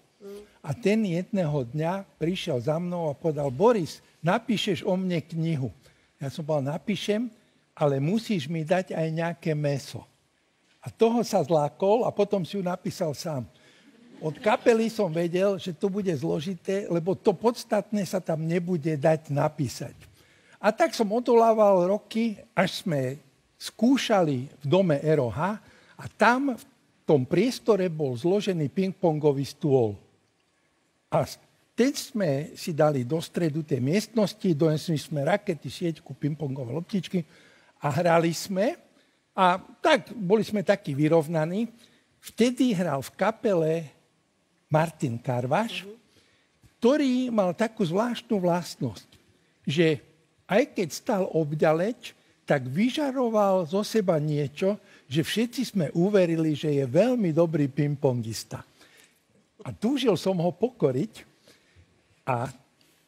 A ten jedného dňa prišiel za mnou a povedal, Boris, napíšeš o mne knihu. Ja som povedal, napíšem, ale musíš mi dať aj nejaké meso. A toho sa zlákol a potom si ju napísal sám. Od kapely som vedel, že to bude zložité, lebo to podstatné sa tam nebude dať napísať. A tak som odolával roky, až sme skúšali v dome ROH a tam v tom priestore bol zložený pingpongový stôl. A teď sme si dali do stredu tej miestnosti, donesli sme rakety, sieťku, pingpongové loptičky a hrali sme. A tak boli sme takí vyrovnaní. Vtedy hral v kapele Martin Karvaš, ktorý mal takú zvláštnu vlastnosť, že aj keď stal obďaleč, tak vyžaroval zo seba niečo, že všetci sme uverili, že je veľmi dobrý pingpongista. A túžil som ho pokoriť a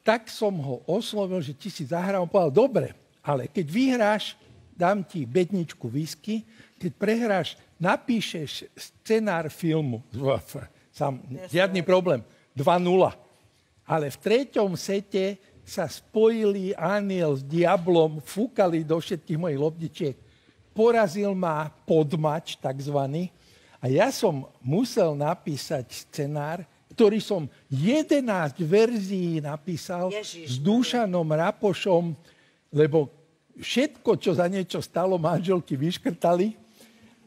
tak som ho oslovil, že ti si zahral. On povedal, dobre, ale keď vyhráš, dám ti bedničku whisky, keď prehráš, napíšeš scenár filmu. Sam, žiadny problém. 2-0. Ale v treťom sete sa spojili aniel s diablom, fúkali do všetkých mojich lobdičiek. Porazil ma podmač, takzvaný. A ja som musel napísať scenár, ktorý som 11 verzií napísal s Dušanom Rapošom, lebo všetko, čo za niečo stalo, manželky vyškrtali.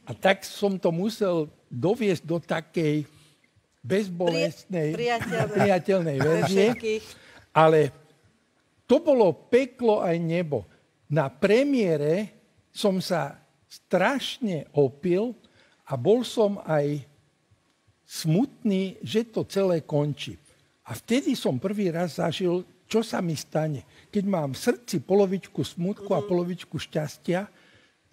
A tak som to musel doviesť do takej bezbolestnej, priateľnej. priateľnej Pre verzie. Ale to bolo peklo aj nebo. Na premiére som sa strašne opil a bol som aj smutný, že to celé končí. A vtedy som prvý raz zažil, čo sa mi stane. Keď mám v srdci polovičku smutku a polovičku šťastia,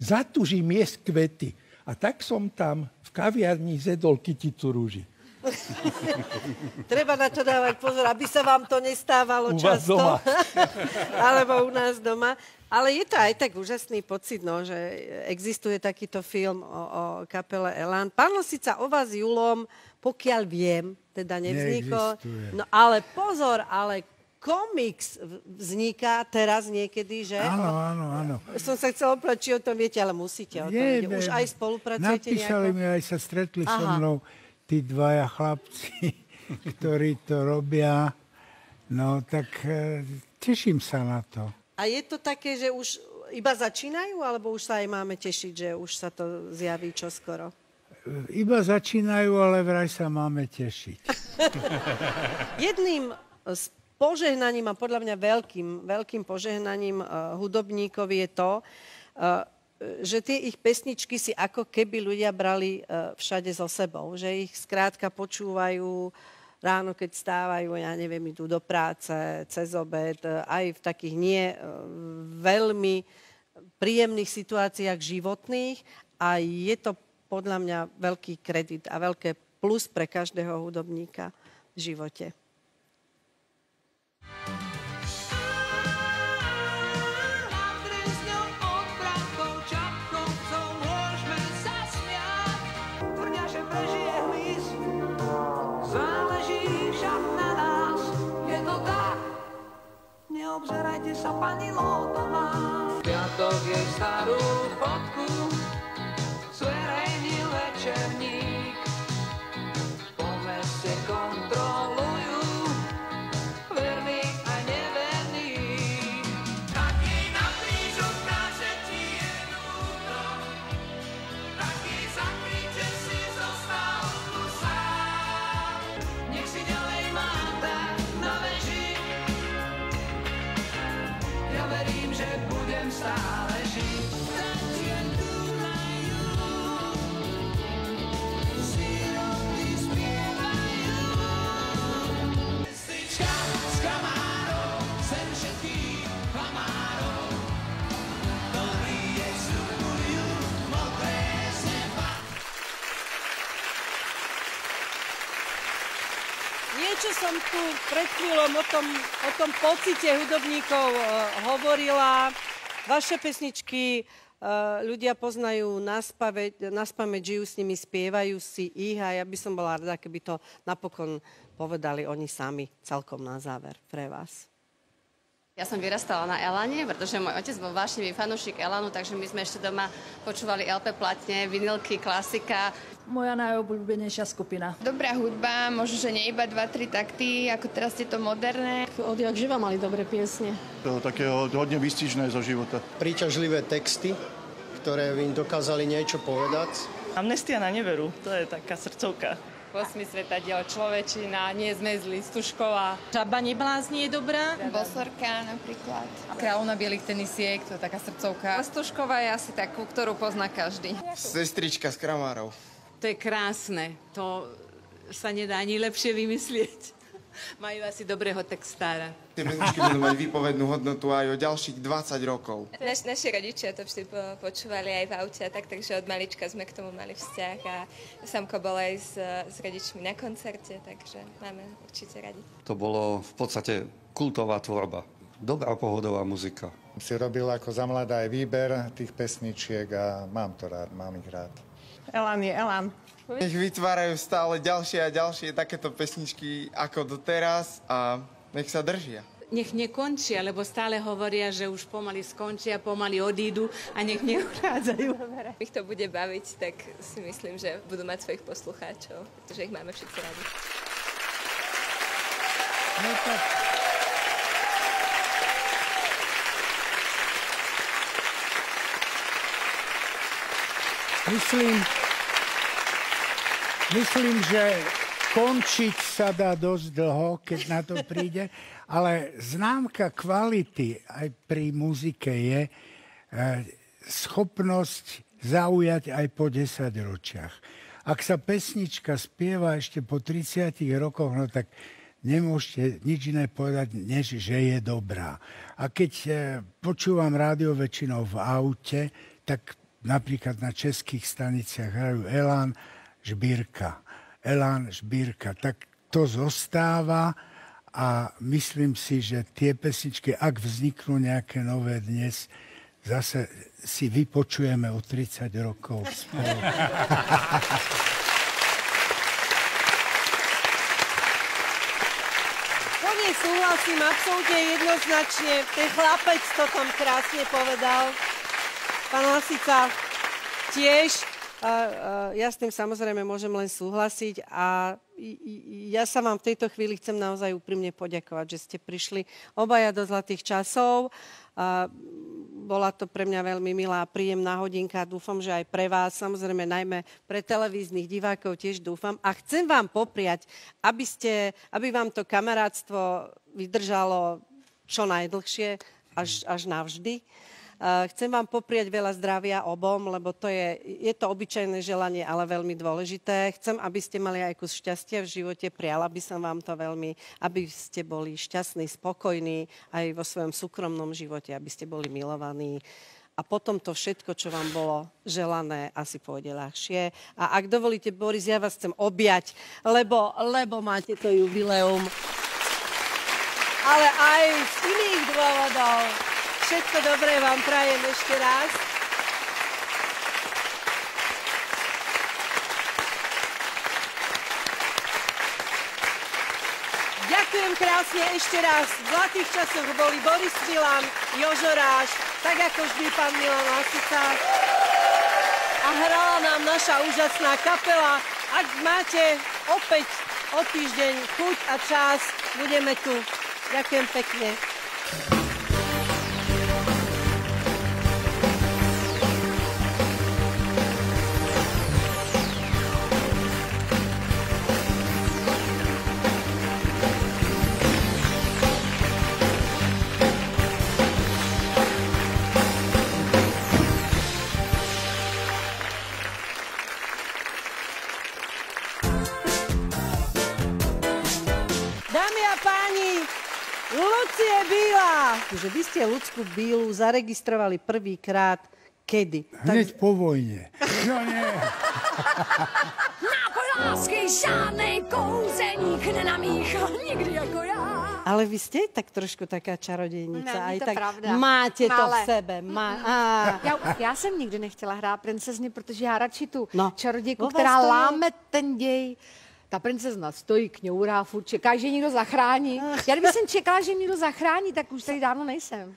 zatužím jesť kvety. A tak som tam v kaviarni zedol kyticu rúži. Treba na to dávať pozor, aby sa vám to nestávalo U vás často. doma. Alebo u nás doma. Ale je to aj tak úžasný pocit, no, že existuje takýto film o, o kapele Elan. Pán Losica, o vás Julom, pokiaľ viem, teda nevznikol. Neexistuje. No ale pozor, ale komiks vzniká teraz niekedy, že? Áno, áno, áno. Som sa chcela opýtať, či o tom viete, ale musíte o tom Nie. Už aj spolupracujete Napísali nejako? mi, aj sa stretli so Aha. mnou tí dvaja chlapci, ktorí to robia. No, tak e, teším sa na to. A je to také, že už iba začínajú, alebo už sa aj máme tešiť, že už sa to zjaví čoskoro? Iba začínajú, ale vraj sa máme tešiť. Jedným z požehnaním a podľa mňa veľkým, veľkým požehnaním uh, hudobníkov je to, uh, že tie ich pesničky si ako keby ľudia brali uh, všade so sebou. Že ich skrátka počúvajú ráno, keď stávajú, ja neviem, idú do práce, cez obed, aj v takých nie veľmi príjemných situáciách životných a je to podľa mňa veľký kredit a veľké plus pre každého hudobníka v živote. Thank you. Tu pred chvíľom o tom, o tom pocite hudobníkov uh, hovorila. Vaše pesničky uh, ľudia poznajú naspameť, naspameť, žijú s nimi, spievajú si ich a ja by som bola rada, keby to napokon povedali oni sami celkom na záver pre vás. Ja som vyrastala na Elane, pretože môj otec bol vášnivý fanúšik Elanu, takže my sme ešte doma počúvali LP platne, vinilky, klasika. Moja najobľúbenejšia skupina. Dobrá hudba, možno, že nie iba 2-3 takty, ako teraz tieto moderné. Odjak živa mali dobré piesne. To takého hodne vystižné zo života. príťažlivé texty, ktoré im dokázali niečo povedať. Amnestia na neveru, to je taká srdcovka. 8 svetadiel človečina, nie sme z listuškova. Žaba neblázni je dobrá. Bosorka napríklad. Kráľovna bielých tenisiek, to je taká srdcovka. Listušková je asi takú, ktorú pozná každý. Sestrička z Kramárov. To je krásne. To sa nedá ani lepšie vymyslieť. Majú asi dobrého textára. Tie pesničky budú mať výpovednú hodnotu aj o ďalších 20 rokov. Naš, naši rodičia to vždy po- počúvali aj v aute, tak, takže od malička sme k tomu mali vzťah a Samko bol aj s, s rodičmi na koncerte, takže máme určite radi. To bolo v podstate kultová tvorba. Dobrá pohodová muzika. Si robil ako za mladá aj výber tých pesničiek a mám to rád, mám ich rád. Elán je Elán. Nech vytvárajú stále ďalšie a ďalšie takéto pesničky ako doteraz a nech sa držia. Nech nekončia, lebo stále hovoria, že už pomaly skončia, pomaly odídu a nech neodchádzajú. Ich to bude baviť, tak si myslím, že budú mať svojich poslucháčov, pretože ich máme všetci radi. No tak Myslím, myslím, že končiť sa dá dosť dlho, keď na to príde, ale známka kvality aj pri muzike je e, schopnosť zaujať aj po 10 ročiach. Ak sa pesnička spieva ešte po 30 rokoch, no tak nemôžete nič iné povedať, než že je dobrá. A keď e, počúvam rádio väčšinou v aute, tak napríklad na českých staniciach hrajú Elán, Žbírka. Elán Šbírka. Tak to zostáva a myslím si, že tie pesničky, ak vzniknú nejaké nové dnes, zase si vypočujeme o 30 rokov spolu. Plne súhlasím, absolútne jednoznačne. Ten chlapec to tam krásne povedal. Pán Lasica, tiež, ja s tým samozrejme môžem len súhlasiť a ja sa vám v tejto chvíli chcem naozaj úprimne poďakovať, že ste prišli obaja do zlatých časov. A, bola to pre mňa veľmi milá, príjemná hodinka. Dúfam, že aj pre vás, samozrejme najmä pre televíznych divákov tiež dúfam. A chcem vám popriať, aby, ste, aby vám to kamarátstvo vydržalo čo najdlhšie, až, až navždy. Chcem vám popriať veľa zdravia obom, lebo to je, je to obyčajné želanie, ale veľmi dôležité. Chcem, aby ste mali aj kus šťastia v živote. Priala by som vám to veľmi, aby ste boli šťastní, spokojní aj vo svojom súkromnom živote, aby ste boli milovaní. A potom to všetko, čo vám bolo želané, asi pôjde ľahšie. A ak dovolíte, Boris, ja vás chcem objať, lebo, lebo máte to jubileum. Ale aj z iných dôvodov. Všetko dobré vám prajem ešte raz. Ďakujem krásne ešte raz. V zlatých časoch boli Boris Milan, Jožo Ráš, tak ako vždy pán Milan Lasica. A hrala nám naša úžasná kapela. Ak máte opäť o týždeň chuť a čas, budeme tu. Ďakujem pekne. Lucku Bílu zaregistrovali prvýkrát kedy? Hneď po vojne. No nie. Nápoj lásky žádnej kouzelník nenamíchal nikdy jako já. Ale vy ste tak trošku taká čarodejnica. Není aj to tak pravda. máte to v sebe. Má, a, Já, já jsem nikdy nechtěla hrát princezny, protože já radši tu No. čarodějku, která to láme ten děj. Ta princezna stojí, kňourá, furt čeká, že někdo zachrání. Já kdyby jsem čekala, že někdo zachrání, tak už tady dávno nejsem.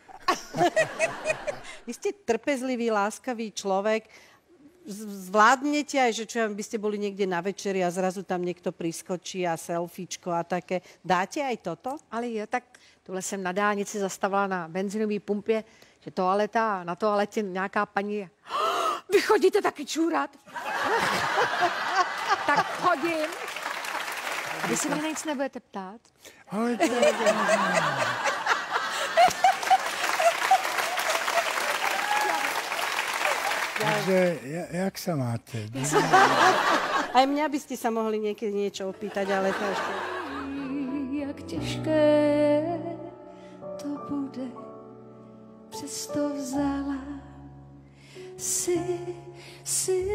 Vy ste trpezlivý, láskavý človek. Zvládnete aj, že čo by ste boli niekde na večeri a zrazu tam niekto priskočí a selfiečko a také. Dáte aj toto? Ale jo, tak tuhle jsem na dálnici zastavila na benzinové pumpě, že toaleta a na toaletě nějaká paní je, vy chodíte taky čůrat? tak chodím. A vy se mě nic nebudete ptát? Ale to je Takže, ja- jak sa máte? Aj mňa by ste sa mohli niekedy niečo opýtať, ale to ešte... Jak těžké to bude, přesto vzala si, si